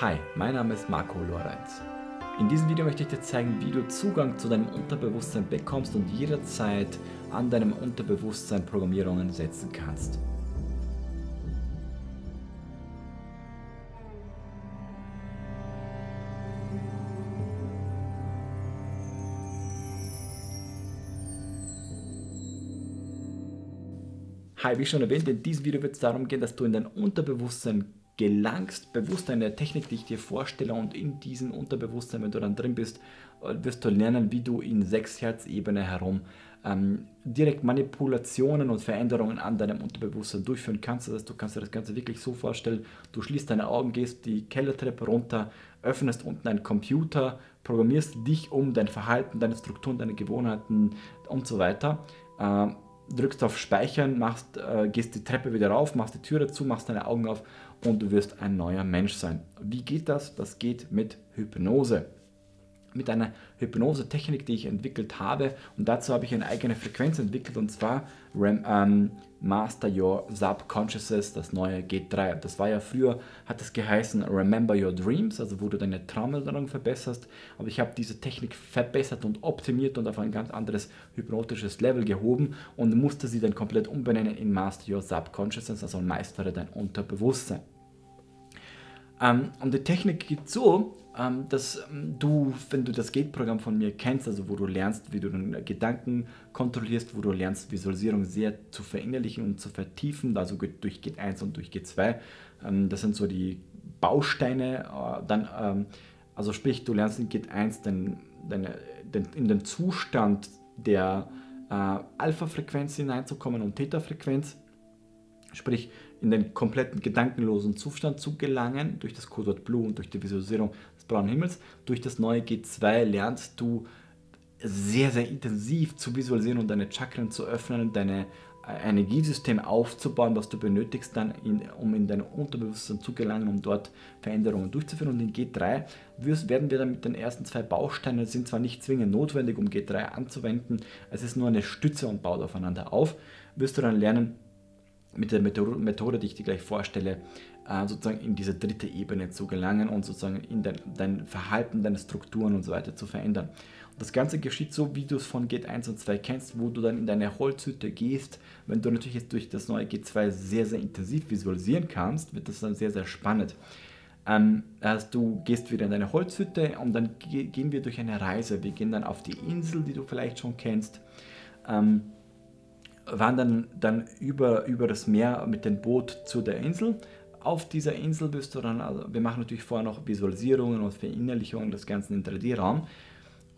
Hi, mein Name ist Marco Lorenz. In diesem Video möchte ich dir zeigen, wie du Zugang zu deinem Unterbewusstsein bekommst und jederzeit an deinem Unterbewusstsein Programmierungen setzen kannst. Hi, wie schon erwähnt, in diesem Video wird es darum gehen, dass du in dein Unterbewusstsein gelangst, bewusst eine Technik, die ich dir vorstelle und in diesem Unterbewusstsein, wenn du dann drin bist, äh, wirst du lernen, wie du in sechs Herzebene herum ähm, direkt Manipulationen und Veränderungen an deinem Unterbewusstsein durchführen kannst. Das heißt, du kannst dir das Ganze wirklich so vorstellen, du schließt deine Augen, gehst die Kellertreppe runter, öffnest unten einen Computer, programmierst dich um dein Verhalten, deine Strukturen, deine Gewohnheiten und so weiter. Äh, drückst auf Speichern, machst, äh, gehst die Treppe wieder rauf, machst die Tür dazu, machst deine Augen auf und du wirst ein neuer Mensch sein. Wie geht das? Das geht mit Hypnose mit einer Hypnose-Technik, die ich entwickelt habe. Und dazu habe ich eine eigene Frequenz entwickelt und zwar Rem, ähm, Master Your Subconsciousness, das neue G3. Das war ja früher, hat es geheißen Remember Your Dreams, also wo du deine Traumerinnerung verbesserst. Aber ich habe diese Technik verbessert und optimiert und auf ein ganz anderes hypnotisches Level gehoben und musste sie dann komplett umbenennen in Master Your Subconsciousness, also meistere dein Unterbewusstsein. Ähm, und die Technik geht so, ähm, dass ähm, du, wenn du das Gate-Programm von mir kennst, also wo du lernst, wie du deine Gedanken kontrollierst, wo du lernst, Visualisierung sehr zu verinnerlichen und zu vertiefen, also durch Gate 1 und durch Gate 2, ähm, das sind so die Bausteine, äh, dann, ähm, also sprich, du lernst in Gate 1 den, deine, den, in den Zustand der äh, Alpha-Frequenz hineinzukommen und Theta-Frequenz, sprich, in den kompletten gedankenlosen Zustand zu gelangen, durch das Codewort Blue und durch die Visualisierung des blauen Himmels. Durch das neue G2 lernst du sehr, sehr intensiv zu visualisieren und deine Chakren zu öffnen, deine äh, Energiesystem aufzubauen, was du benötigst, dann in, um in dein Unterbewusstsein zu gelangen, um dort Veränderungen durchzuführen. Und in G3 wirst, werden wir dann mit den ersten zwei Bausteinen, sind zwar nicht zwingend notwendig, um G3 anzuwenden, es ist nur eine Stütze und baut aufeinander auf, wirst du dann lernen, mit der Methode, die ich dir gleich vorstelle, äh, sozusagen in diese dritte Ebene zu gelangen und sozusagen in dein, dein Verhalten, deine Strukturen und so weiter zu verändern. Und das Ganze geschieht so, wie du es von Gate 1 und 2 kennst, wo du dann in deine Holzhütte gehst. Wenn du natürlich jetzt durch das neue Gate 2 sehr, sehr intensiv visualisieren kannst, wird das dann sehr, sehr spannend. Ähm, also du gehst wieder in deine Holzhütte und dann gehen wir durch eine Reise. Wir gehen dann auf die Insel, die du vielleicht schon kennst. Ähm, wandern dann über, über das Meer mit dem Boot zu der Insel. Auf dieser Insel bist du dann, also wir machen natürlich vorher noch Visualisierungen und Verinnerlichungen des Ganzen im 3D-Raum.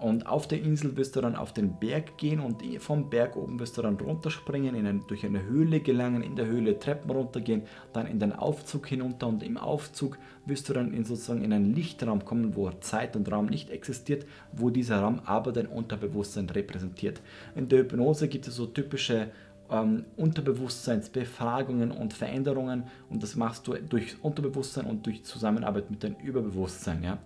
Und auf der Insel wirst du dann auf den Berg gehen und vom Berg oben wirst du dann runterspringen, in ein, durch eine Höhle gelangen, in der Höhle Treppen runtergehen, dann in den Aufzug hinunter und im Aufzug wirst du dann in sozusagen in einen Lichtraum kommen, wo Zeit und Raum nicht existiert, wo dieser Raum aber dein Unterbewusstsein repräsentiert. In der Hypnose gibt es so typische ähm, Unterbewusstseinsbefragungen und Veränderungen und das machst du durch Unterbewusstsein und durch Zusammenarbeit mit deinem Überbewusstsein. Ja?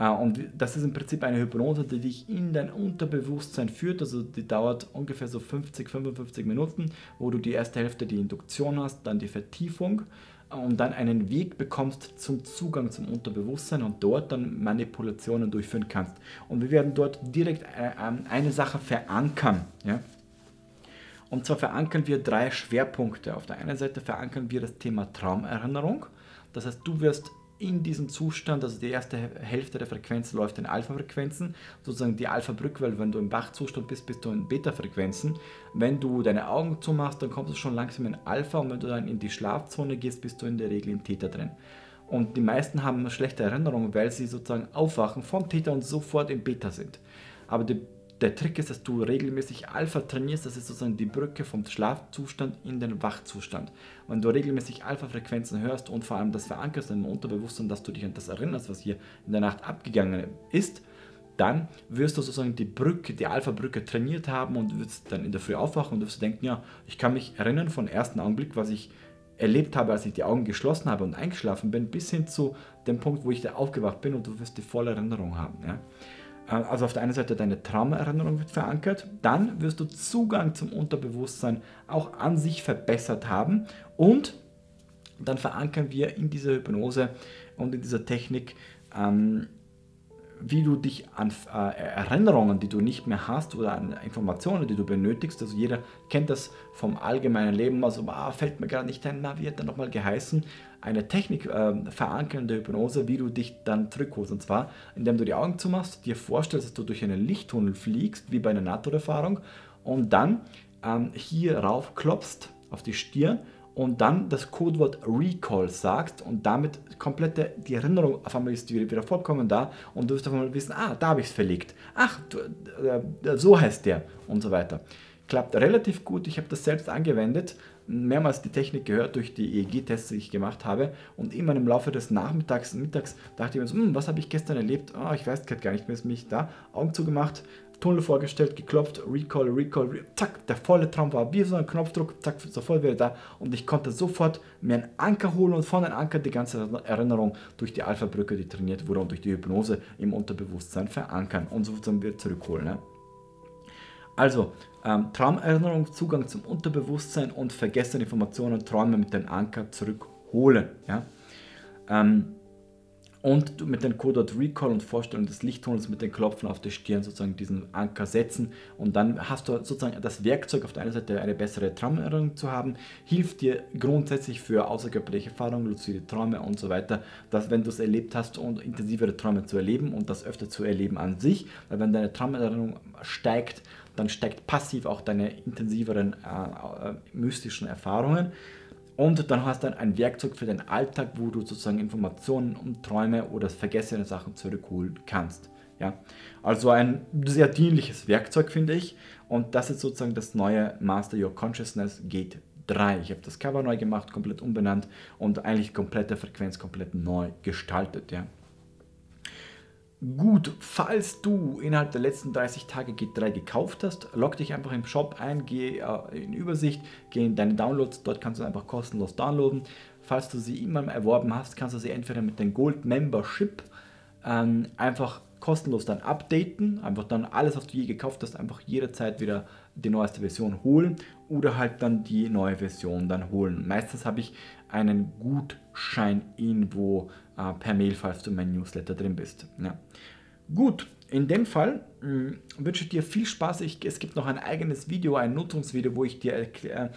Äh, und das ist im Prinzip eine Hypnose, die dich in dein Unterbewusstsein führt. Also die dauert ungefähr so 50, 55 Minuten, wo du die erste Hälfte die Induktion hast, dann die Vertiefung und dann einen Weg bekommst zum Zugang zum Unterbewusstsein und dort dann Manipulationen durchführen kannst. Und wir werden dort direkt äh, ähm, eine Sache verankern. Ja? Und zwar verankern wir drei Schwerpunkte. Auf der einen Seite verankern wir das Thema Traumerinnerung. Das heißt, du wirst in diesem Zustand, also die erste Hälfte der Frequenz läuft in Alpha-Frequenzen, sozusagen die Alpha-Brücke, weil wenn du im Wachzustand bist, bist du in Beta-Frequenzen. Wenn du deine Augen zumachst, dann kommst du schon langsam in Alpha und wenn du dann in die Schlafzone gehst, bist du in der Regel in Theta drin. Und die meisten haben schlechte Erinnerungen, weil sie sozusagen aufwachen vom Theta und sofort in Beta sind. Aber die der Trick ist, dass du regelmäßig Alpha trainierst, das ist sozusagen die Brücke vom Schlafzustand in den Wachzustand. Wenn du regelmäßig Alpha-Frequenzen hörst und vor allem das verankerst deinem Unterbewusstsein, dass du dich an das erinnerst, was hier in der Nacht abgegangen ist, dann wirst du sozusagen die Brücke, die Alpha-Brücke trainiert haben und wirst dann in der Früh aufwachen und wirst denken, ja, ich kann mich erinnern von ersten Augenblick, was ich erlebt habe, als ich die Augen geschlossen habe und eingeschlafen bin, bis hin zu dem Punkt, wo ich da aufgewacht bin und du wirst die volle Erinnerung haben. Ja? Also auf der einen Seite deine Traumerinnerung wird verankert, dann wirst du Zugang zum Unterbewusstsein auch an sich verbessert haben und dann verankern wir in dieser Hypnose und in dieser Technik ähm, wie du dich an äh, Erinnerungen, die du nicht mehr hast oder an Informationen, die du benötigst, also jeder kennt das vom allgemeinen Leben, also ah, fällt mir gerade nicht ein, na, wie hat der nochmal geheißen, eine Technik äh, verankern der Hypnose, wie du dich dann zurückholst. Und zwar, indem du die Augen zumachst, dir vorstellst, dass du durch einen Lichttunnel fliegst, wie bei einer NATO-Erfahrung, und dann ähm, hier rauf klopfst auf die Stirn und dann das Codewort Recall sagst und damit komplette die Erinnerung auf einmal ist wieder vollkommen da und du wirst auf einmal wissen, ah, da habe ich es verlegt. Ach, du, äh, so heißt der und so weiter. Klappt relativ gut. Ich habe das selbst angewendet, mehrmals die Technik gehört durch die EEG-Tests, die ich gemacht habe und immer im Laufe des Nachmittags Mittags dachte ich mir so, hm, was habe ich gestern erlebt? Oh, ich weiß gar nicht mehr, ist mich da Augen zugemacht, Tunnel vorgestellt, geklopft, Recall, Recall, Recall, zack, der volle Traum war wie so ein Knopfdruck, zack, sofort wieder da und ich konnte sofort mir einen Anker holen und von einem Anker die ganze Erinnerung durch die Alpha-Brücke, die trainiert wurde und durch die Hypnose im Unterbewusstsein verankern und sozusagen wieder zurückholen. Ne? Also, ähm, Traumerinnerung, Zugang zum Unterbewusstsein und vergessene Informationen, Träume mit dem Anker zurückholen. Ja? Ähm, und mit dem Codewort Recall und Vorstellung des Lichttunnels mit den Klopfen auf der Stirn sozusagen diesen Anker setzen und dann hast du sozusagen das Werkzeug auf der einen Seite eine bessere Traumerinnerung zu haben, hilft dir grundsätzlich für außerkörperliche Erfahrungen, luzide Träume und so weiter, dass wenn du es erlebt hast und intensivere Träume zu erleben und das öfter zu erleben an sich, weil wenn deine Traumerinnerung steigt, dann steigt passiv auch deine intensiveren äh, äh, mystischen Erfahrungen. Und dann hast du dann ein Werkzeug für deinen Alltag, wo du sozusagen Informationen und Träume oder vergessene Sachen zurückholen kannst. Ja? Also ein sehr dienliches Werkzeug, finde ich. Und das ist sozusagen das neue Master Your Consciousness Gate 3. Ich habe das Cover neu gemacht, komplett umbenannt und eigentlich komplette Frequenz komplett neu gestaltet. Ja? Gut, falls du innerhalb der letzten 30 Tage G3 gekauft hast, log dich einfach im Shop ein, geh äh, in Übersicht, geh in deine Downloads, dort kannst du einfach kostenlos downloaden. Falls du sie immer erworben hast, kannst du sie entweder mit dem Gold Membership ähm, einfach kostenlos dann updaten, einfach dann alles, was du je gekauft hast, einfach jederzeit wieder die neueste Version holen oder halt dann die neue Version dann holen. Meistens habe ich einen Gutschein irgendwo äh, per Mail, falls du in meinem Newsletter drin bist. Ja. Gut, in dem Fall mh, hm, wünsche ich dir viel Spaß. Ich, es gibt noch ein eigenes Video, ein Nutzungsvideo, wo ich dir äh,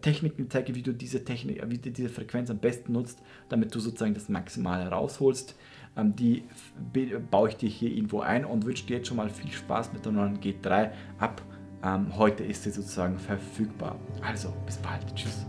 Techniken zeige, wie du diese Technik, wie du diese Frequenz am besten nutzt, damit du sozusagen das Maximale rausholst. Ähm, die baue ich dir hier irgendwo ein und wünsche dir jetzt schon mal viel Spaß mit der neuen G3 ab. Ähm, heute ist sie sozusagen verfügbar. Also, bis bald. Tschüss.